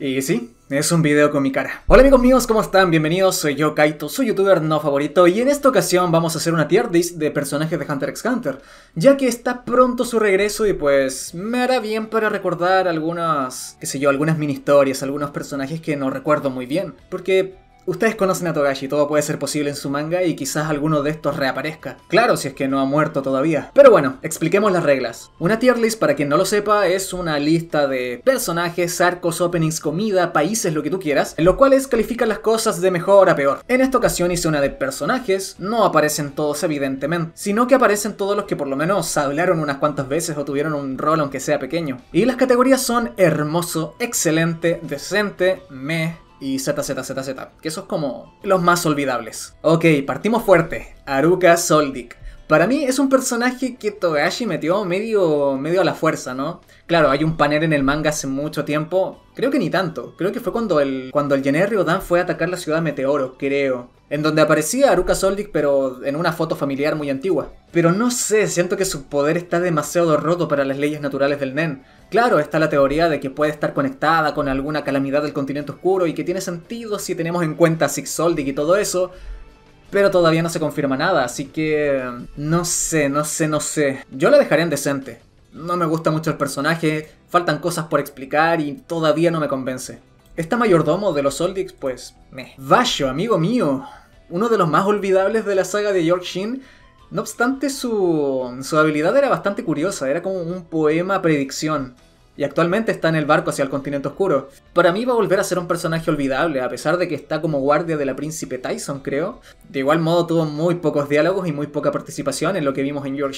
Y sí, es un video con mi cara. Hola amigos míos, ¿cómo están? Bienvenidos, soy yo Kaito, su youtuber no favorito y en esta ocasión vamos a hacer una tier list de personajes de Hunter x Hunter, ya que está pronto su regreso y pues me hará bien para recordar algunas, qué sé yo, algunas mini historias, algunos personajes que no recuerdo muy bien, porque Ustedes conocen a Togashi, todo puede ser posible en su manga y quizás alguno de estos reaparezca. Claro, si es que no ha muerto todavía. Pero bueno, expliquemos las reglas. Una tier list, para quien no lo sepa, es una lista de personajes, arcos, openings, comida, países, lo que tú quieras, en los cuales califican las cosas de mejor a peor. En esta ocasión hice una de personajes, no aparecen todos evidentemente, sino que aparecen todos los que por lo menos hablaron unas cuantas veces o tuvieron un rol aunque sea pequeño. Y las categorías son hermoso, excelente, decente, me, y ZZZZ, que esos como los más olvidables. Ok, partimos fuerte. Aruka Soldik. Para mí es un personaje que Togashi metió medio, medio a la fuerza, ¿no? Claro, hay un panel en el manga hace mucho tiempo, creo que ni tanto, creo que fue cuando el, cuando el Ryodan fue a atacar la ciudad Meteoro, creo. En donde aparecía Aruka Soldik, pero en una foto familiar muy antigua. Pero no sé, siento que su poder está demasiado roto para las leyes naturales del Nen. Claro, está la teoría de que puede estar conectada con alguna calamidad del continente oscuro y que tiene sentido si tenemos en cuenta Six Soldik y todo eso, pero todavía no se confirma nada, así que... No sé, no sé, no sé. Yo la dejaré en decente. No me gusta mucho el personaje, faltan cosas por explicar y todavía no me convence. Esta mayordomo de los Soldics, pues... me. Vasho, amigo mío. Uno de los más olvidables de la saga de York Shin. No obstante, su, su habilidad era bastante curiosa, era como un poema predicción y actualmente está en el barco hacia el continente oscuro. Para mí va a volver a ser un personaje olvidable, a pesar de que está como guardia de la príncipe Tyson, creo. De igual modo tuvo muy pocos diálogos y muy poca participación en lo que vimos en Your.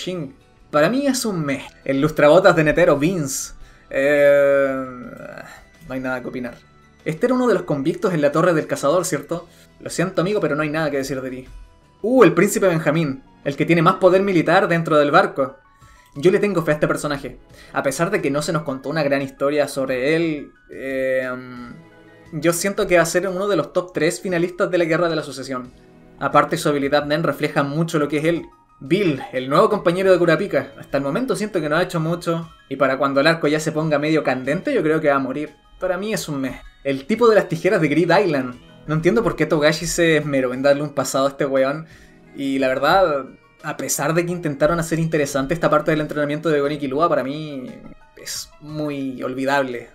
Para mí es un meh. El lustrabotas de Netero, Vince. Eh... No hay nada que opinar. Este era uno de los convictos en la Torre del Cazador, ¿cierto? Lo siento amigo, pero no hay nada que decir de ti. Uh, el príncipe Benjamín, el que tiene más poder militar dentro del barco. Yo le tengo fe a este personaje. A pesar de que no se nos contó una gran historia sobre él, eh, yo siento que va a ser uno de los top 3 finalistas de la Guerra de la Sucesión. Aparte su habilidad Nen refleja mucho lo que es él. Bill, el nuevo compañero de Kurapika. Hasta el momento siento que no ha hecho mucho. Y para cuando el arco ya se ponga medio candente, yo creo que va a morir. Para mí es un mes. El tipo de las tijeras de Grid Island. No entiendo por qué Togashi se esmeró en darle un pasado a este weón. Y la verdad, a pesar de que intentaron hacer interesante esta parte del entrenamiento de Gon y Killua, para mí es muy olvidable.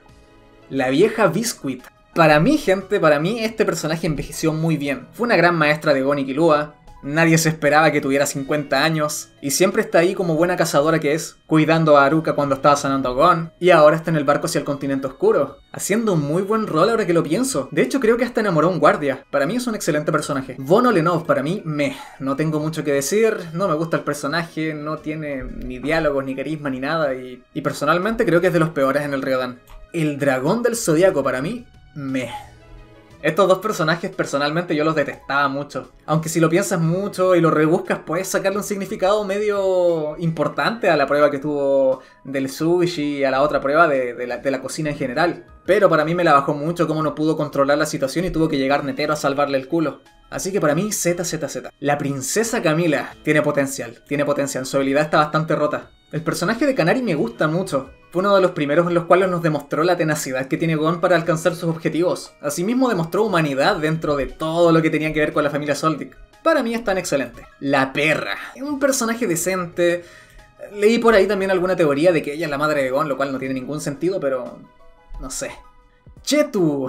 La vieja Biscuit. Para mí, gente, para mí este personaje envejeció muy bien. Fue una gran maestra de Gon y Killua, Nadie se esperaba que tuviera 50 años. Y siempre está ahí como buena cazadora que es, cuidando a Aruka cuando estaba sanando a Gon. Y ahora está en el barco hacia el continente oscuro. Haciendo un muy buen rol ahora que lo pienso. De hecho, creo que hasta enamoró a un guardia. Para mí es un excelente personaje. Bono Lenov, para mí, me. No tengo mucho que decir. No me gusta el personaje. No tiene ni diálogos, ni carisma, ni nada. Y, y personalmente creo que es de los peores en el Ryodan. El dragón del zodiaco, para mí, me. Estos dos personajes personalmente yo los detestaba mucho. Aunque si lo piensas mucho y lo rebuscas, puedes sacarle un significado medio importante a la prueba que tuvo del sushi y a la otra prueba de, la, cocina en general. Pero para mí me la bajó mucho cómo no pudo controlar la situación y tuvo que llegar Netero a salvarle el culo. Así que para mí, ZZZ. La princesa Camila tiene potencial, tiene potencial, su habilidad está bastante rota. El personaje de Canary me gusta mucho. Fue uno de los primeros en los cuales nos demostró la tenacidad que tiene Gon para alcanzar sus objetivos. Asimismo demostró humanidad dentro de todo lo que tenía que ver con la familia Soldic. Para mí es tan excelente. La perra. Un personaje decente. Leí por ahí también alguna teoría de que ella es la madre de Gon, lo cual no tiene ningún sentido, pero... No sé. Chetu.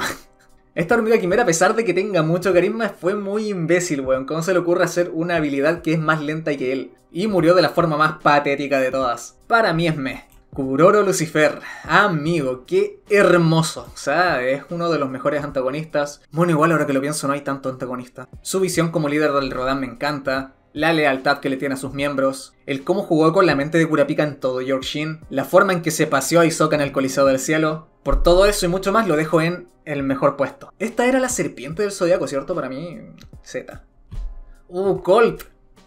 Esta hormiga quimera, a pesar de que tenga mucho carisma, fue muy imbécil, weón. ¿Cómo se le ocurre hacer una habilidad que es más lenta que él? Y murió de la forma más patética de todas. Para mí es me. Kuroro Lucifer, amigo, qué hermoso. O sea, es uno de los mejores antagonistas. Bueno, igual ahora que lo pienso no hay tanto antagonista. Su visión como líder del Rodan me encanta la lealtad que le tiene a sus miembros, el cómo jugó con la mente de Kurapika en todo Yorkshin, la forma en que se paseó a Hisoka en el Coliseo del Cielo. Por todo eso y mucho más lo dejo en el mejor puesto. Esta era la serpiente del zodiaco, ¿cierto? Para mí, Z. Uh, Colt.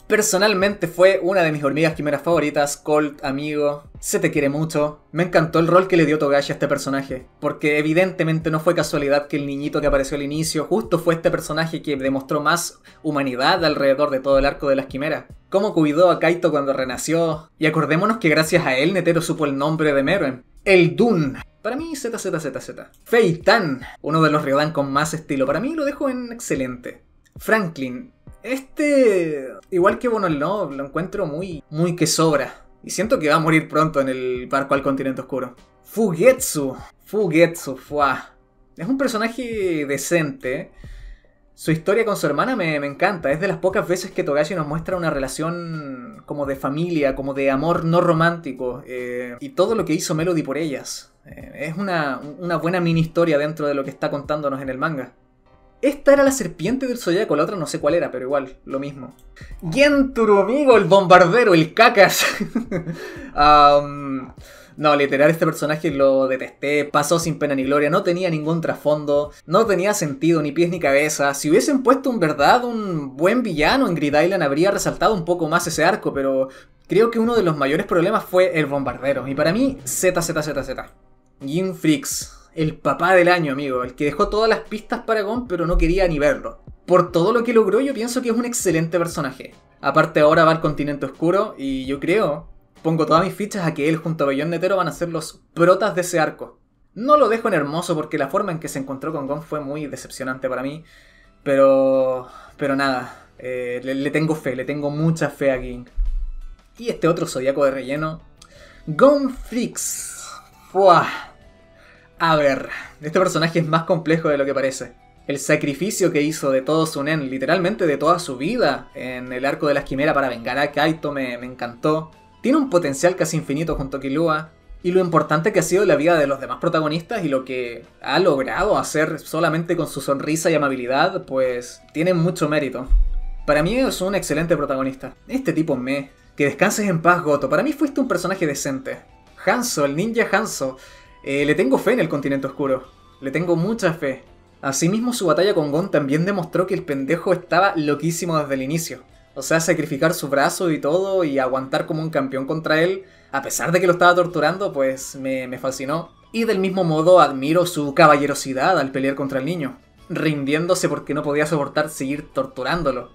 Personalmente fue una de mis hormigas quimeras favoritas, Colt, amigo, se te quiere mucho. Me encantó el rol que le dio Togashi a este personaje, porque evidentemente no fue casualidad que el niñito que apareció al inicio justo fue este personaje que demostró más humanidad alrededor de todo el arco de las quimeras. Cómo cuidó a Kaito cuando renació, y acordémonos que gracias a él Netero supo el nombre de Meruem, el Dun. Para mí, ZZZZ. Feitan, uno de los Ryodan con más estilo. Para mí lo dejo en excelente. Franklin, este, igual que bueno, no, lo encuentro muy, muy que sobra. Y siento que va a morir pronto en el barco al continente oscuro. Fugetsu, Fugetsu, fuá. Es un personaje decente. Su historia con su hermana me, encanta. Es de las pocas veces que Togashi nos muestra una relación como de familia, como de amor no romántico. Eh, y todo lo que hizo Melody por ellas. Eh, es una, una buena mini historia dentro de lo que está contándonos en el manga. Esta era la serpiente del zodiaco, la otra no sé cuál era, pero igual, lo mismo. Genturu, amigo, el bombardero, el cacas. no, literal, este personaje lo detesté, pasó sin pena ni gloria, no tenía ningún trasfondo, no tenía sentido, ni pies ni cabeza. Si hubiesen puesto un verdad, un buen villano en Grid Island, habría resaltado un poco más ese arco, pero creo que uno de los mayores problemas fue el bombardero. Y para mí, ZZZZ. Gin Freaks el papá del año, amigo, el que dejó todas las pistas para Gon, pero no quería ni verlo. Por todo lo que logró, yo pienso que es un excelente personaje. Aparte, ahora va al continente oscuro y yo creo, pongo todas mis fichas a que él junto a Bellón Netero van a ser los protas de ese arco. No lo dejo en hermoso porque la forma en que se encontró con Gon fue muy decepcionante para mí, pero. Pero nada, eh, le, tengo fe, le tengo mucha fe a King. Y este otro zodiaco de relleno, Gon Freaks. ¡Fuah! A ver, este personaje es más complejo de lo que parece. El sacrificio que hizo de todo su nen, literalmente de toda su vida, en el arco de la esquimera para vengar a Kaito me, encantó. Tiene un potencial casi infinito junto a Killua. Y lo importante que ha sido la vida de los demás protagonistas y lo que ha logrado hacer solamente con su sonrisa y amabilidad, pues tiene mucho mérito. Para mí es un excelente protagonista. Este tipo me. Que descanses en paz, Goto. Para mí fuiste un personaje decente. Hanzo, el ninja Hanzo, eh, le tengo fe en el continente oscuro. Le tengo mucha fe. Asimismo, su batalla con Gon también demostró que el pendejo estaba loquísimo desde el inicio. O sea, sacrificar su brazo y todo y aguantar como un campeón contra él, a pesar de que lo estaba torturando, pues me, me fascinó. Y del mismo modo admiro su caballerosidad al pelear contra el niño, rindiéndose porque no podía soportar seguir torturándolo.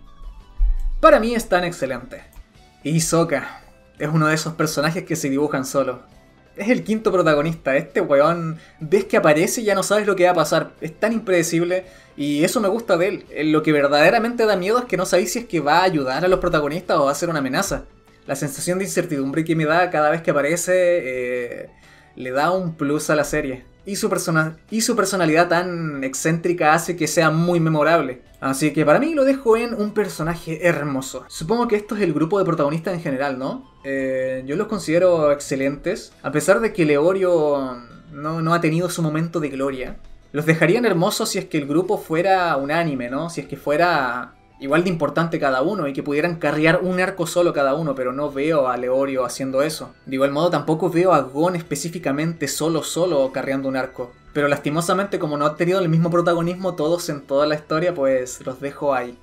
Para mí es tan excelente. Y Sokka es uno de esos personajes que se dibujan solo es el quinto protagonista. Este weón, ves que aparece y ya no sabes lo que va a pasar. Es tan impredecible y eso me gusta de él. Eh, lo que verdaderamente da miedo es que no sabéis si es que va a ayudar a los protagonistas o va a ser una amenaza. La sensación de incertidumbre que me da cada vez que aparece eh, le da un plus a la serie y su, persona y su personalidad tan excéntrica hace que sea muy memorable. Así que para mí lo dejo en un personaje hermoso. Supongo que esto es el grupo de protagonistas en general, ¿no? Eh, yo los considero excelentes, a pesar de que Leorio no, no ha tenido su momento de gloria. Los dejarían hermosos si es que el grupo fuera un anime, ¿no? Si es que fuera igual de importante cada uno y que pudieran carrear un arco solo cada uno, pero no veo a Leorio haciendo eso. De igual modo tampoco veo a Gon específicamente solo solo carreando un arco. Pero lastimosamente como no ha tenido el mismo protagonismo todos en toda la historia, pues los dejo ahí.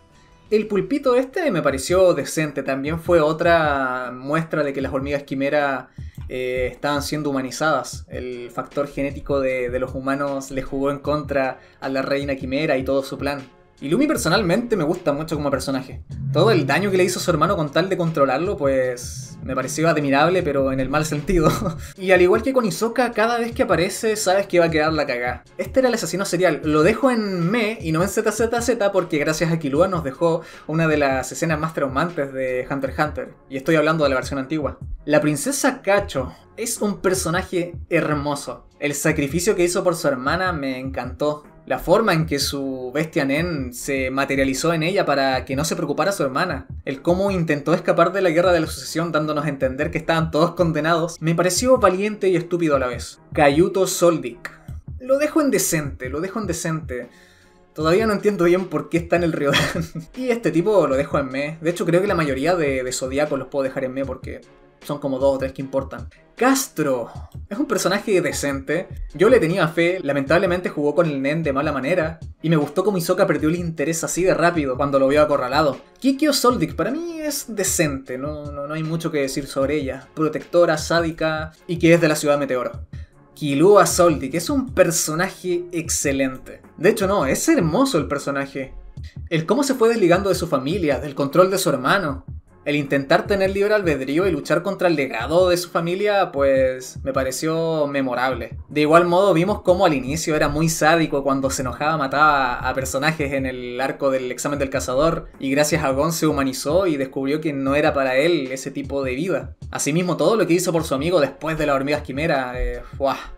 El pulpito este me pareció decente, también fue otra muestra de que las hormigas quimera eh, estaban siendo humanizadas. El factor genético de, de los humanos le jugó en contra a la reina quimera y todo su plan. Y Lumi personalmente me gusta mucho como personaje. Todo el daño que le hizo su hermano con tal de controlarlo, pues me pareció admirable, pero en el mal sentido. y al igual que con Isoka, cada vez que aparece sabes que va a quedar la cagada. Este era el asesino serial. Lo dejo en Me y no en ZZZ porque gracias a Kilua nos dejó una de las escenas más traumantes de Hunter x Hunter. Y estoy hablando de la versión antigua. La princesa Cacho es un personaje hermoso. El sacrificio que hizo por su hermana me encantó la forma en que su bestia Nen se materializó en ella para que no se preocupara su hermana, el cómo intentó escapar de la guerra de la sucesión dándonos a entender que estaban todos condenados, me pareció valiente y estúpido a la vez. Kayuto Soldik. Lo dejo en decente, lo dejo en decente. Todavía no entiendo bien por qué está en el Ryodan. y este tipo lo dejo en me. De hecho, creo que la mayoría de, de Zodíaco los puedo dejar en me porque son como dos o tres que importan. Castro es un personaje decente. Yo le tenía fe, lamentablemente jugó con el Nen de mala manera. Y me gustó como Isoka perdió el interés así de rápido cuando lo vio acorralado. Kikyo Soldik para mí es decente, no, no, hay mucho que decir sobre ella. Protectora, sádica y que es de la ciudad Meteoro. Kilua Soldik es un personaje excelente. De hecho no, es hermoso el personaje. El cómo se fue desligando de su familia, del control de su hermano, El intentar tener libre albedrío y luchar contra el legado de su familia, pues me pareció memorable. De igual modo vimos cómo al inicio era muy sádico cuando se enojaba mataba a personajes en el arco del examen del cazador y gracias a Gon se humanizó y descubrió que no era para él ese tipo de vida. Asimismo todo lo que hizo por su amigo después de la hormiga quimera, eh,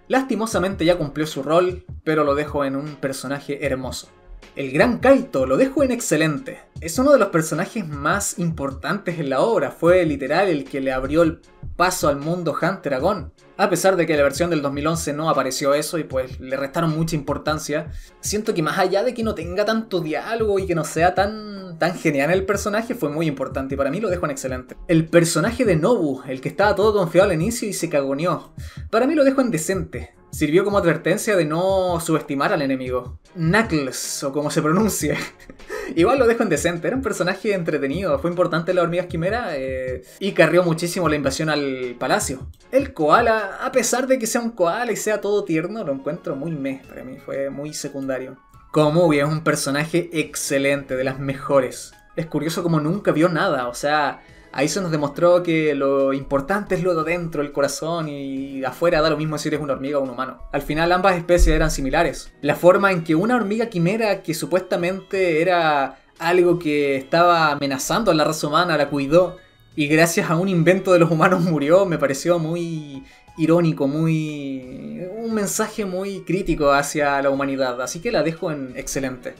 lastimosamente ya cumplió su rol, pero lo dejo en un personaje hermoso. El gran Kaito lo dejo en excelente. Es uno de los personajes más importantes en la obra, fue literal el que le abrió el paso al mundo Hunter a Gon. A pesar de que la versión del 2011 no apareció eso y pues le restaron mucha importancia, siento que más allá de que no tenga tanto diálogo y que no sea tan, tan genial el personaje, fue muy importante y para mí lo dejo en excelente. El personaje de Nobu, el que estaba todo confiado al inicio y se cagoneó, para mí lo dejo en decente sirvió como advertencia de no subestimar al enemigo. Knuckles, o como se pronuncie. Igual lo dejo en decente, era un personaje entretenido, fue importante la hormiga quimera eh, y carrió muchísimo la invasión al palacio. El koala, a pesar de que sea un koala y sea todo tierno, lo encuentro muy meh para mí, fue muy secundario. Komugi es un personaje excelente, de las mejores. Es curioso como nunca vio nada, o sea, ahí se nos demostró que lo importante es lo de dentro, el corazón, y afuera da lo mismo si eres una hormiga o un humano. Al final ambas especies eran similares. La forma en que una hormiga quimera que supuestamente era algo que estaba amenazando a la raza humana la cuidó y gracias a un invento de los humanos murió me pareció muy irónico, muy un mensaje muy crítico hacia la humanidad, así que la dejo en excelente.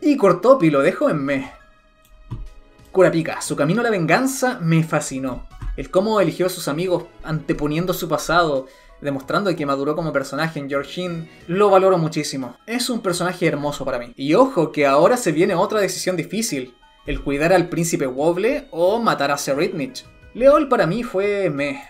Y Cortopi lo dejo en me. Kurapika, su camino a la venganza me fascinó. El cómo eligió a sus amigos anteponiendo su pasado, demostrando que maduró como personaje en Georgine, lo valoro muchísimo. Es un personaje hermoso para mí. Y ojo que ahora se viene otra decisión difícil, el cuidar al príncipe Wobble o matar a Seritnich. Leol para mí fue me.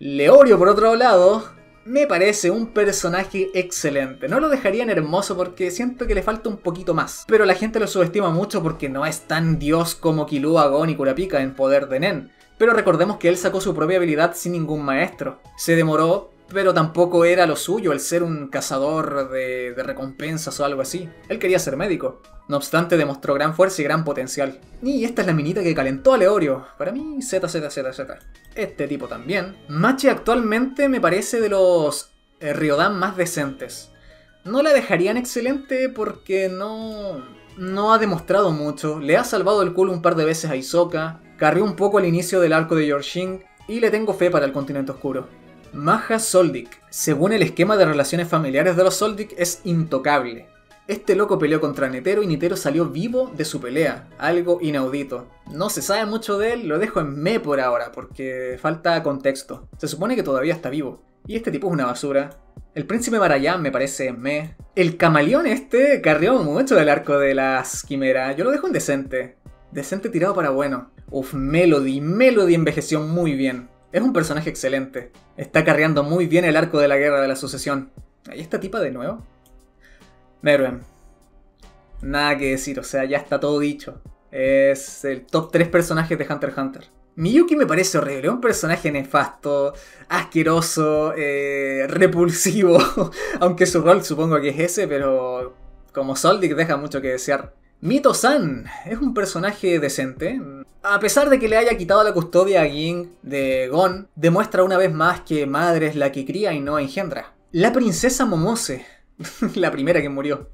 Leorio por otro lado, me parece un personaje excelente. No lo dejarían hermoso porque siento que le falta un poquito más. Pero la gente lo subestima mucho porque no es tan dios como Killua, Gon y Kurapika en poder de Nen. Pero recordemos que él sacó su propia habilidad sin ningún maestro. Se demoró, pero tampoco era lo suyo el ser un cazador de, recompensas o algo así. Él quería ser médico. No obstante, demostró gran fuerza y gran potencial. Y esta es la minita que calentó a Leorio. Para mí, Z, Z, Z, Z. Este tipo también. Machi actualmente me parece de los eh, Ryodan más decentes. No la dejarían excelente porque no... No ha demostrado mucho. Le ha salvado el culo un par de veces a Isoka. Carrió un poco al inicio del arco de Yorshin. Y le tengo fe para el continente oscuro. Maja Soldik. Según el esquema de relaciones familiares de los Soldik, es intocable. Este loco peleó contra Netero y Netero salió vivo de su pelea, algo inaudito. No se sabe mucho de él, lo dejo en me por ahora, porque falta contexto. Se supone que todavía está vivo. Y este tipo es una basura. El príncipe Marayán me parece me. El camaleón este carrió mucho del arco de las quimeras. Yo lo dejo en decente. Decente tirado para bueno. Uf, Melody. Melody envejeció muy bien. Es un personaje excelente. Está carreando muy bien el arco de la guerra de la sucesión. ¿Ahí esta tipa de nuevo? Meruem. Nada que decir, o sea, ya está todo dicho. Es el top 3 personajes de Hunter x Hunter. Miyuki me parece horrible, un personaje nefasto, asqueroso, eh, repulsivo, aunque su rol supongo que es ese, pero como Soldic deja mucho que desear. Mito-san es un personaje decente. A pesar de que le haya quitado la custodia a Ging de Gon, demuestra una vez más que madre es la que cría y no engendra. La princesa Momose la primera que murió.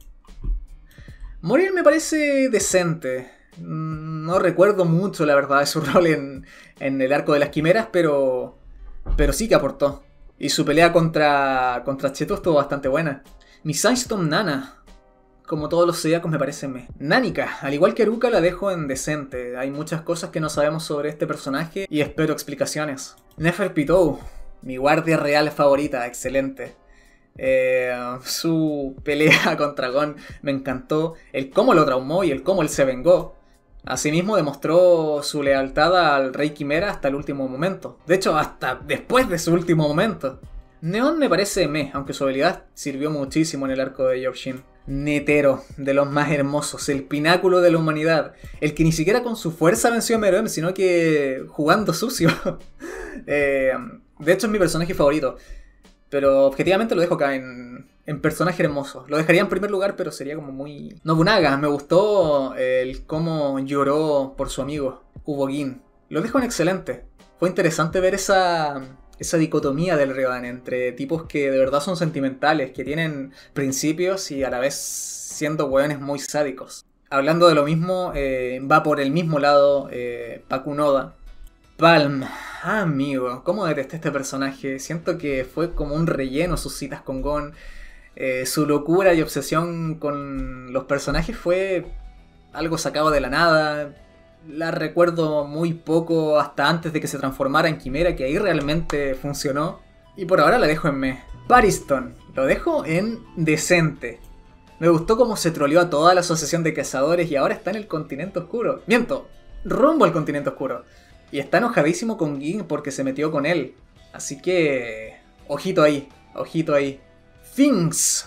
Morir me parece decente. Mm, no recuerdo mucho, la verdad, de su rol en, el arco de las quimeras, pero, sí que aportó. Y su pelea contra, contra Cheto estuvo bastante buena. Mi Sunstone Nana, como todos los zodiacos me parece me. Nanika, al igual que Aruka la dejo en decente. Hay muchas cosas que no sabemos sobre este personaje y espero explicaciones. Neferpitou, mi guardia real favorita, excelente. Eh, su pelea contra Gon me encantó. El cómo lo traumó y el cómo él se vengó. Asimismo demostró su lealtad al Rey Quimera hasta el último momento. De hecho, hasta después de su último momento. Neon me parece me, aunque su habilidad sirvió muchísimo en el arco de Yorshin. Netero, de los más hermosos, el pináculo de la humanidad. El que ni siquiera con su fuerza venció a Meruem, sino que jugando sucio. Eh, de hecho es mi personaje favorito. Pero objetivamente lo dejo acá en, en personaje hermoso. Lo dejaría en primer lugar, pero sería como muy... Nobunaga, me gustó el cómo lloró por su amigo, Ubogin. lo dejo en excelente. Fue interesante ver esa, esa dicotomía del Ryodan entre tipos que de verdad son sentimentales, que tienen principios y a la vez siendo weones muy sádicos. Hablando de lo mismo, eh, va por el mismo lado eh, Pakunoda. Palm, amigo, ¿cómo detesté este personaje? Siento que fue como un relleno sus citas con Gon. Eh, su locura y obsesión con los personajes fue algo sacado de la nada la recuerdo muy poco hasta antes de que se transformara en Quimera, que ahí realmente funcionó. Y por ahora la dejo en me. Pariston, lo dejo en decente. Me gustó cómo se troleó a toda la asociación de cazadores y ahora está en el continente oscuro. Miento, rumbo al continente oscuro. Y está enojadísimo con Ging porque se metió con él. Así que... Ojito ahí, ojito ahí. Things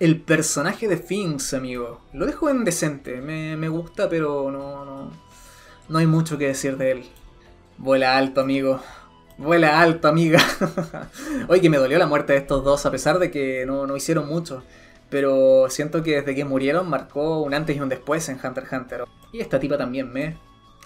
el personaje de Finks, amigo. Lo dejo en decente. Me, gusta, pero no, no. No hay mucho que decir de él. Vuela alto, amigo. Vuela alto, amiga. Oye, que me dolió la muerte de estos dos, a pesar de que no, no hicieron mucho. Pero siento que desde que murieron marcó un antes y un después en Hunter x Hunter. Y esta tipa también me.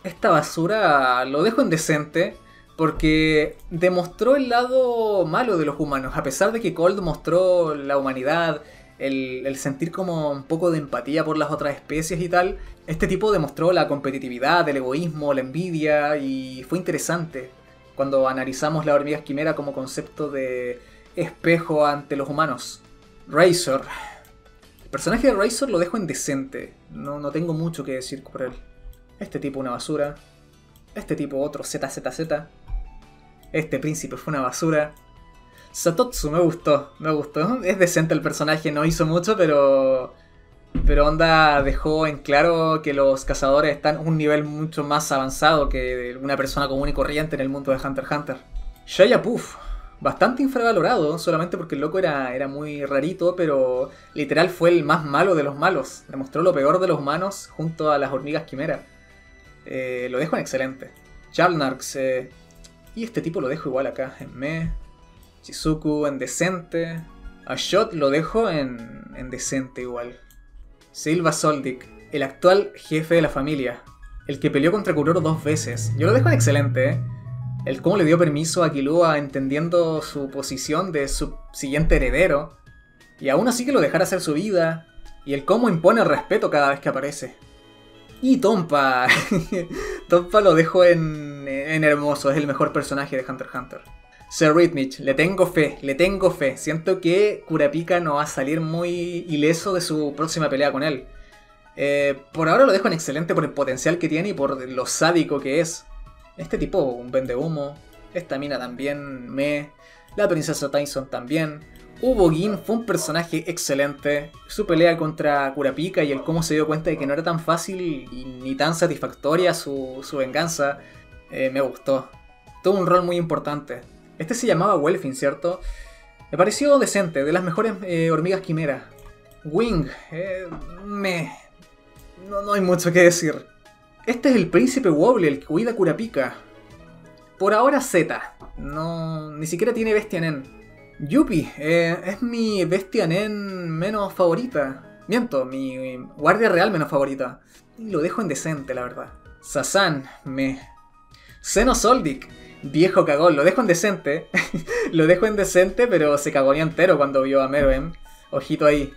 Esta basura lo dejo en decente porque demostró el lado malo de los humanos. A pesar de que Cold mostró la humanidad, el, sentir como un poco de empatía por las otras especies y tal. Este tipo demostró la competitividad, el egoísmo, la envidia y fue interesante cuando analizamos la hormiga quimera como concepto de espejo ante los humanos. Razor. El personaje de Razor lo dejo indecente, no, no tengo mucho que decir por él. Este tipo una basura. Este tipo otro ZZZ. Este príncipe fue una basura. Satotsu me gustó, me gustó. Es decente el personaje, no hizo mucho, pero. Pero Onda dejó en claro que los cazadores están un nivel mucho más avanzado que una persona común y corriente en el mundo de Hunter x Hunter. Shaya Puff, bastante infravalorado, solamente porque el loco era, era muy rarito, pero literal fue el más malo de los malos. Demostró lo peor de los humanos junto a las hormigas quimera. Eh, lo dejo en excelente. Charnarks, eh, y este tipo lo dejo igual acá, en me. Shizuku en decente. A Shot lo dejo en, en decente igual. Silva Soldik, el actual jefe de la familia. El que peleó contra Kuroro dos veces. Yo lo dejo en excelente, ¿eh? El cómo le dio permiso a Killua entendiendo su posición de su siguiente heredero. Y aún así que lo dejara hacer su vida. Y el cómo impone respeto cada vez que aparece. Y Tompa. Tompa lo dejo en, en hermoso. Es el mejor personaje de Hunter x Hunter. Sir Rhythmich, le tengo fe, le tengo fe. Siento que Kurapika no va a salir muy ileso de su próxima pelea con él. Eh, por ahora lo dejo en excelente por el potencial que tiene y por lo sádico que es. Este tipo, un vende humo. Esta mina también, me. La princesa Tyson también. Hubo Gin fue un personaje excelente. Su pelea contra Kurapika y el cómo se dio cuenta de que no era tan fácil ni tan satisfactoria su, venganza, eh, me gustó. Tuvo un rol muy importante. Este se llamaba Welfin, ¿cierto? Me pareció decente, de las mejores eh, hormigas quimera. Wing, eh, me... No, no hay mucho que decir. Este es el príncipe Wobble, el que cuida Kurapika. Por ahora Z. No, ni siquiera tiene bestia nen. Yuppie, eh, es mi bestia nen menos favorita. Miento, mi guardia real menos favorita. Y lo dejo en decente, la verdad. Sasan, me. Xenosoldic, Viejo cagón, lo dejo en decente. lo dejo en decente, pero se cagonía entero cuando vio a Meruem. Ojito ahí.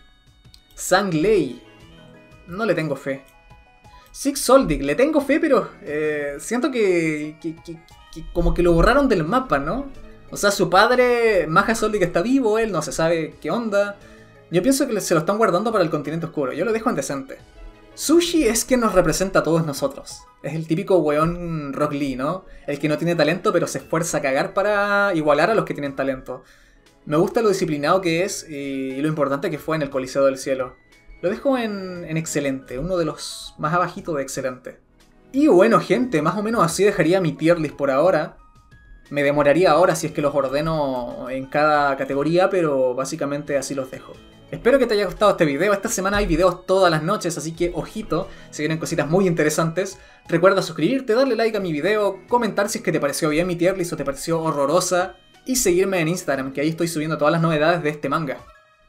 Sangley. No le tengo fe. Six Soldic, le tengo fe, pero eh, siento que, como que lo borraron del mapa, ¿no? O sea, su padre, Maja Soldic, está vivo, él no se sabe qué onda. Yo pienso que se lo están guardando para el continente oscuro. Yo lo dejo en decente. Sushi es quien nos representa a todos nosotros. Es el típico weón Rock Lee, ¿no? El que no tiene talento pero se esfuerza a cagar para igualar a los que tienen talento. Me gusta lo disciplinado que es y lo importante que fue en el Coliseo del Cielo. Lo dejo en, en excelente, uno de los más abajitos de excelente. Y bueno, gente, más o menos así dejaría mi tier list por ahora. Me demoraría ahora si es que los ordeno en cada categoría, pero básicamente así los dejo. Espero que te haya gustado este video. Esta semana hay videos todas las noches, así que ojito, se vienen cositas muy interesantes. Recuerda suscribirte, darle like a mi video, comentar si es que te pareció bien mi tier list o te pareció horrorosa y seguirme en Instagram, que ahí estoy subiendo todas las novedades de este manga.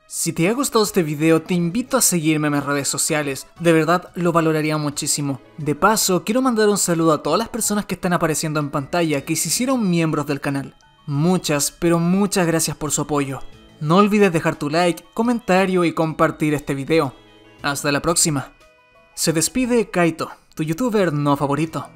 Si te ha gustado este video, te invito a seguirme en mis redes sociales, de verdad lo valoraría muchísimo. De paso, quiero mandar un saludo a todas las personas que están apareciendo en pantalla que se hicieron miembros del canal. Muchas, pero muchas gracias por su apoyo. No olvides dejar tu like, comentario y compartir este video. Hasta la próxima. Se despide Kaito, tu youtuber no favorito.